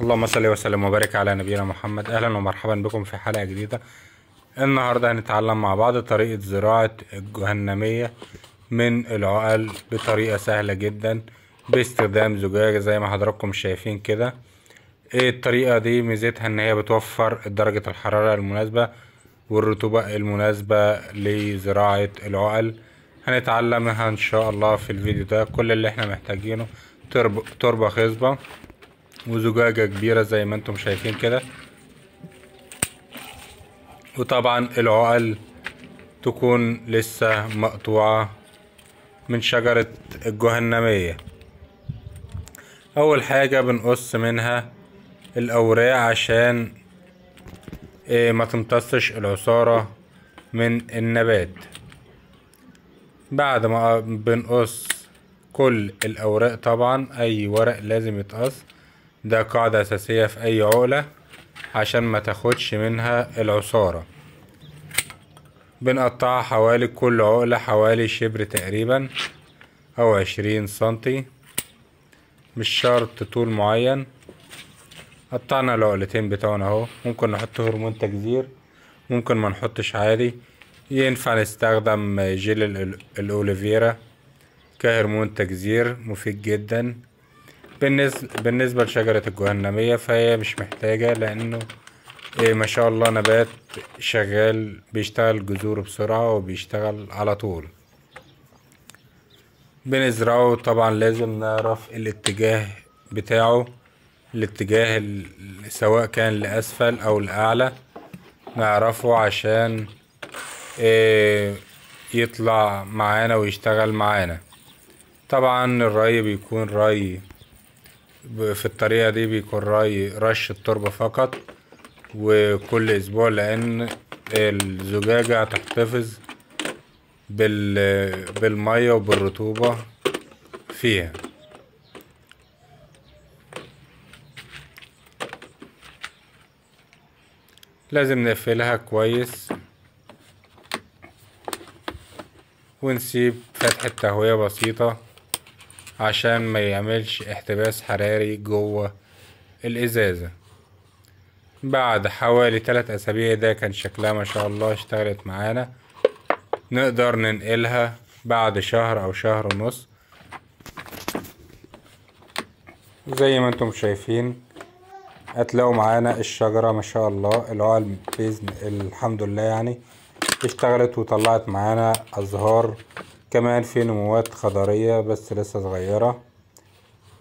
اللهم صل وسلم وبارك على نبينا محمد. أهلا ومرحبا بكم في حلقة جديدة. النهارده هنتعلم مع بعض طريقة زراعة الجهنمية من العقل بطريقة سهلة جدا باستخدام زجاجة زي ما حضراتكم شايفين كده. إيه الطريقة دي؟ ميزتها إن هي بتوفر درجة الحرارة المناسبة والرطوبة المناسبة لزراعة العقل. هنتعلمها إن شاء الله في الفيديو ده. كل اللي إحنا محتاجينه ترب- تربة خصبة. وزجاجة كبيرة زي ما أنتم شايفين كده. وطبعا العقل تكون لسه مقطوعة من شجرة الجهنمية أول حاجة بنقص منها الأوراق عشان إيه ما تمتصش العصارة من النبات. بعد ما بنقص كل الأوراق طبعا أي ورق لازم يتقص. ده قاعدة أساسية في أي عقلة عشان ما تاخدش منها العصارة. بنقطعها حوالي كل عقلة حوالي شبر تقريبا أو عشرين سنتي. مش شرط طول معين. قطعنا العقلتين بتوعنا أهو. ممكن نحط هرمون تجزير ممكن ما نحطش عادي. ينفع نستخدم جيل ال- الأوليفيرا كهرمون تجزير مفيد جدا. بالنسبة, لشجرة الجهنمية فهي مش محتاجة لأنه إيه ما شاء الله نبات شغال بيشتغل جذوره بسرعة وبيشتغل على طول. بنزرعه طبعا لازم نعرف الاتجاه بتاعه الاتجاه ال- سواء كان لأسفل أو لأعلى نعرفه عشان إيه يطلع معانا ويشتغل معانا. طبعا الري بيكون ري في الطريقة دي بيكون ري رش التربة فقط وكل أسبوع لأن الزجاجة هتحتفظ بال بالمية وبالرطوبة فيها. لازم نقفلها كويس ونسيب فتحة تهوية بسيطة. عشان ما يعملش احتباس حراري جوه الإزازة. بعد حوالي تلات أسابيع ده كان شكلها ما شاء الله اشتغلت معانا. نقدر ننقلها بعد شهر أو شهر ونص. زي ما أنتم شايفين هتلاقوا معانا الشجرة ما شاء الله العقل بإذن الحمد لله يعني. اشتغلت وطلعت معانا أزهار. كمان في نموات خضرية بس لسه صغيرة.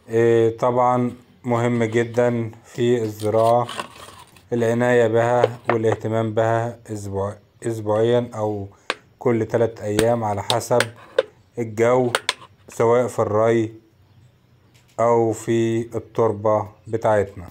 إيه طبعا مهم جدا في الزراعة العناية بها والاهتمام بها أسبوع أسبوعيا أو كل تلات أيام على حسب الجو سواء في الري أو في التربة بتاعتنا.